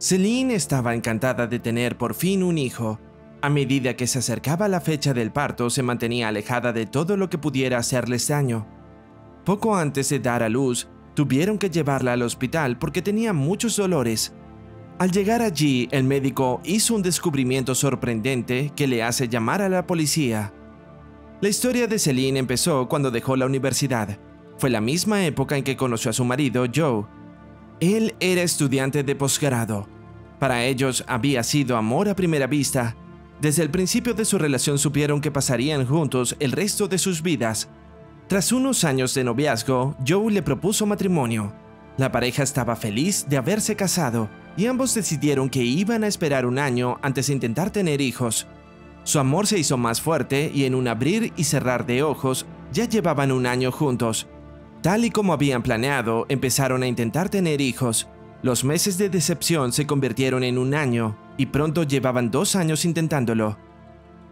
Celine estaba encantada de tener por fin un hijo. A medida que se acercaba la fecha del parto, se mantenía alejada de todo lo que pudiera hacerles daño. Poco antes de dar a luz, tuvieron que llevarla al hospital porque tenía muchos dolores. Al llegar allí, el médico hizo un descubrimiento sorprendente que le hace llamar a la policía. La historia de Celine empezó cuando dejó la universidad. Fue la misma época en que conoció a su marido, Joe, él era estudiante de posgrado. Para ellos había sido amor a primera vista. Desde el principio de su relación supieron que pasarían juntos el resto de sus vidas. Tras unos años de noviazgo, Joe le propuso matrimonio. La pareja estaba feliz de haberse casado y ambos decidieron que iban a esperar un año antes de intentar tener hijos. Su amor se hizo más fuerte y en un abrir y cerrar de ojos ya llevaban un año juntos. Tal y como habían planeado, empezaron a intentar tener hijos. Los meses de decepción se convirtieron en un año y pronto llevaban dos años intentándolo.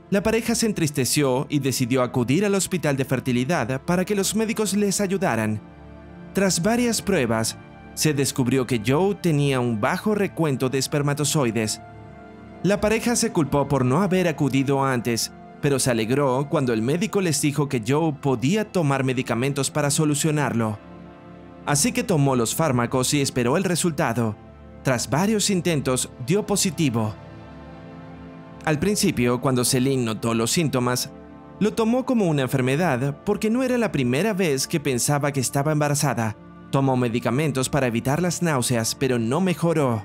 La pareja se entristeció y decidió acudir al hospital de fertilidad para que los médicos les ayudaran. Tras varias pruebas, se descubrió que Joe tenía un bajo recuento de espermatozoides. La pareja se culpó por no haber acudido antes pero se alegró cuando el médico les dijo que Joe podía tomar medicamentos para solucionarlo. Así que tomó los fármacos y esperó el resultado. Tras varios intentos, dio positivo. Al principio, cuando Celine notó los síntomas, lo tomó como una enfermedad porque no era la primera vez que pensaba que estaba embarazada. Tomó medicamentos para evitar las náuseas, pero no mejoró.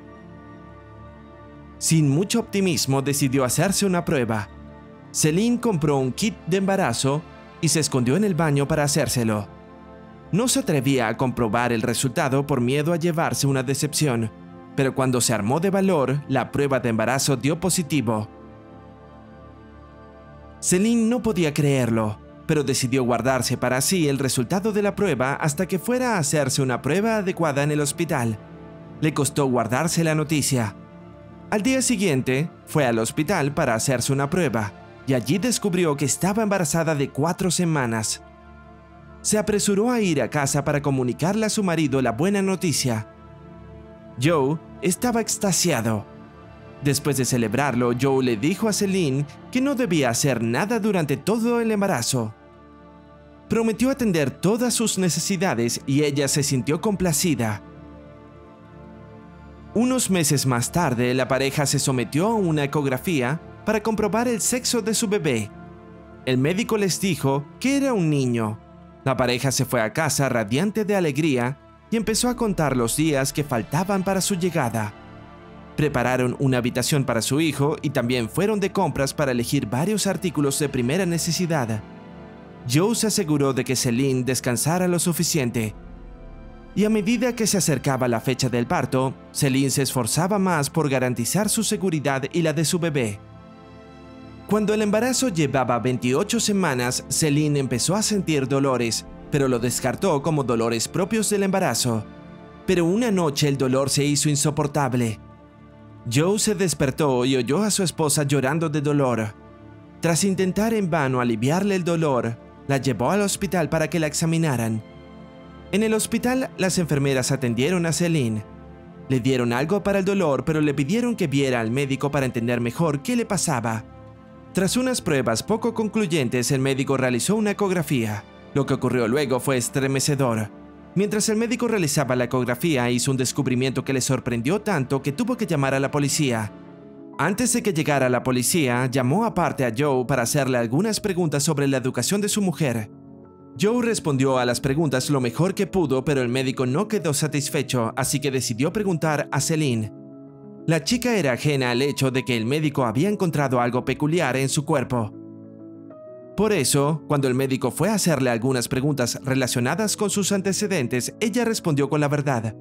Sin mucho optimismo decidió hacerse una prueba. Celine compró un kit de embarazo y se escondió en el baño para hacérselo. No se atrevía a comprobar el resultado por miedo a llevarse una decepción, pero cuando se armó de valor, la prueba de embarazo dio positivo. Celine no podía creerlo, pero decidió guardarse para sí el resultado de la prueba hasta que fuera a hacerse una prueba adecuada en el hospital. Le costó guardarse la noticia. Al día siguiente, fue al hospital para hacerse una prueba y allí descubrió que estaba embarazada de cuatro semanas. Se apresuró a ir a casa para comunicarle a su marido la buena noticia. Joe estaba extasiado. Después de celebrarlo, Joe le dijo a Celine que no debía hacer nada durante todo el embarazo. Prometió atender todas sus necesidades y ella se sintió complacida. Unos meses más tarde, la pareja se sometió a una ecografía para comprobar el sexo de su bebé. El médico les dijo que era un niño. La pareja se fue a casa radiante de alegría y empezó a contar los días que faltaban para su llegada. Prepararon una habitación para su hijo y también fueron de compras para elegir varios artículos de primera necesidad. Joe se aseguró de que Celine descansara lo suficiente. Y a medida que se acercaba la fecha del parto, Celine se esforzaba más por garantizar su seguridad y la de su bebé. Cuando el embarazo llevaba 28 semanas, Celine empezó a sentir dolores, pero lo descartó como dolores propios del embarazo. Pero una noche el dolor se hizo insoportable. Joe se despertó y oyó a su esposa llorando de dolor. Tras intentar en vano aliviarle el dolor, la llevó al hospital para que la examinaran. En el hospital, las enfermeras atendieron a Celine. Le dieron algo para el dolor, pero le pidieron que viera al médico para entender mejor qué le pasaba. Tras unas pruebas poco concluyentes, el médico realizó una ecografía. Lo que ocurrió luego fue estremecedor. Mientras el médico realizaba la ecografía, hizo un descubrimiento que le sorprendió tanto que tuvo que llamar a la policía. Antes de que llegara la policía, llamó aparte a Joe para hacerle algunas preguntas sobre la educación de su mujer. Joe respondió a las preguntas lo mejor que pudo, pero el médico no quedó satisfecho, así que decidió preguntar a Celine. La chica era ajena al hecho de que el médico había encontrado algo peculiar en su cuerpo. Por eso, cuando el médico fue a hacerle algunas preguntas relacionadas con sus antecedentes, ella respondió con la verdad.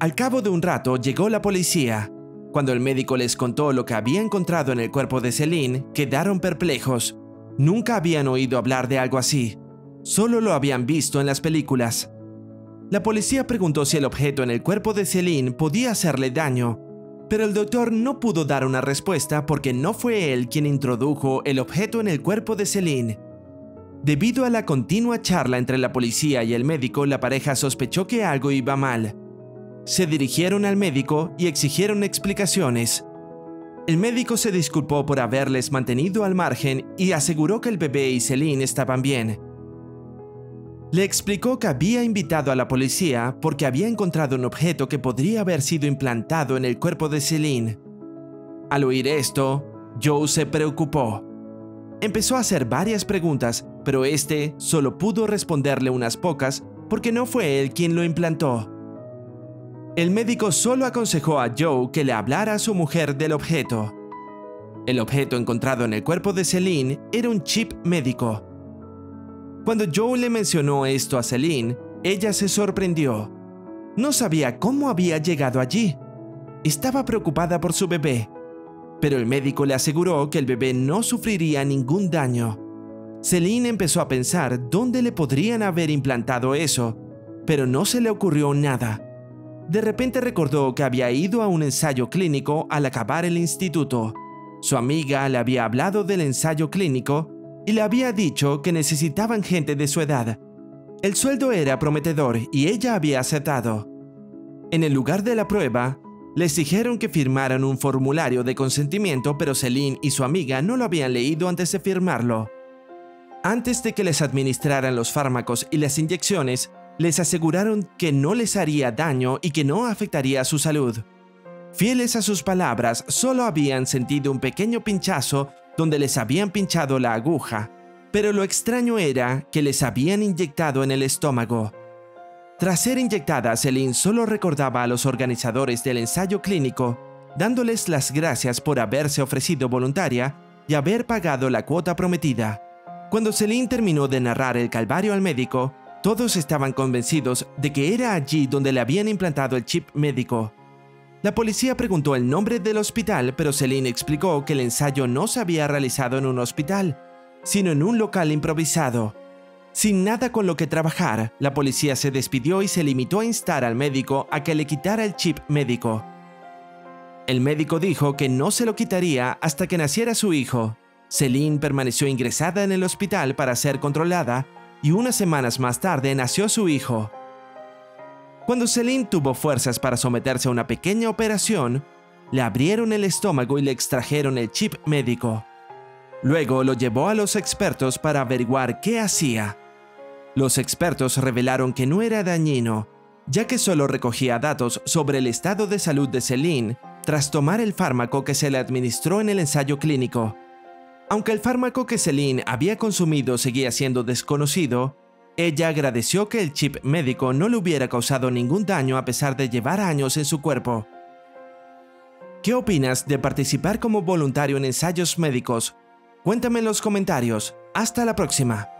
Al cabo de un rato llegó la policía. Cuando el médico les contó lo que había encontrado en el cuerpo de Celine, quedaron perplejos. Nunca habían oído hablar de algo así. Solo lo habían visto en las películas. La policía preguntó si el objeto en el cuerpo de Celine podía hacerle daño, pero el doctor no pudo dar una respuesta porque no fue él quien introdujo el objeto en el cuerpo de Celine. Debido a la continua charla entre la policía y el médico, la pareja sospechó que algo iba mal. se dirigieron al médico y exigieron explicaciones. El médico se disculpó por haberles mantenido al margen y aseguró que el bebé y Celine estaban bien. Le explicó que había invitado a la policía porque había encontrado un objeto que podría haber sido implantado en el cuerpo de Celine. Al oír esto, Joe se preocupó. Empezó a hacer varias preguntas, pero este solo pudo responderle unas pocas porque no fue él quien lo implantó. El médico solo aconsejó a Joe que le hablara a su mujer del objeto. El objeto encontrado en el cuerpo de Celine era un chip médico. Cuando Joe le mencionó esto a Celine, ella se sorprendió. No sabía cómo había llegado allí. Estaba preocupada por su bebé, pero el médico le aseguró que el bebé no sufriría ningún daño. Celine empezó a pensar dónde le podrían haber implantado eso, pero no se le ocurrió nada. De repente recordó que había ido a un ensayo clínico al acabar el instituto. Su amiga le había hablado del ensayo clínico y le había dicho que necesitaban gente de su edad. El sueldo era prometedor y ella había aceptado. En el lugar de la prueba, les dijeron que firmaran un formulario de consentimiento, pero Celine y su amiga no lo habían leído antes de firmarlo. Antes de que les administraran los fármacos y las inyecciones, les aseguraron que no les haría daño y que no afectaría su salud. Fieles a sus palabras, solo habían sentido un pequeño pinchazo donde les habían pinchado la aguja, pero lo extraño era que les habían inyectado en el estómago. Tras ser inyectada, Celine solo recordaba a los organizadores del ensayo clínico, dándoles las gracias por haberse ofrecido voluntaria y haber pagado la cuota prometida. Cuando Celine terminó de narrar el calvario al médico, todos estaban convencidos de que era allí donde le habían implantado el chip médico. La policía preguntó el nombre del hospital, pero Celine explicó que el ensayo no se había realizado en un hospital, sino en un local improvisado. Sin nada con lo que trabajar, la policía se despidió y se limitó a instar al médico a que le quitara el chip médico. El médico dijo que no se lo quitaría hasta que naciera su hijo. Celine permaneció ingresada en el hospital para ser controlada y unas semanas más tarde nació su hijo. Cuando Celine tuvo fuerzas para someterse a una pequeña operación, le abrieron el estómago y le extrajeron el chip médico. Luego lo llevó a los expertos para averiguar qué hacía. Los expertos revelaron que no era dañino, ya que solo recogía datos sobre el estado de salud de Celine tras tomar el fármaco que se le administró en el ensayo clínico. Aunque el fármaco que Celine había consumido seguía siendo desconocido, ella agradeció que el chip médico no le hubiera causado ningún daño a pesar de llevar años en su cuerpo. ¿Qué opinas de participar como voluntario en ensayos médicos? Cuéntame en los comentarios. Hasta la próxima.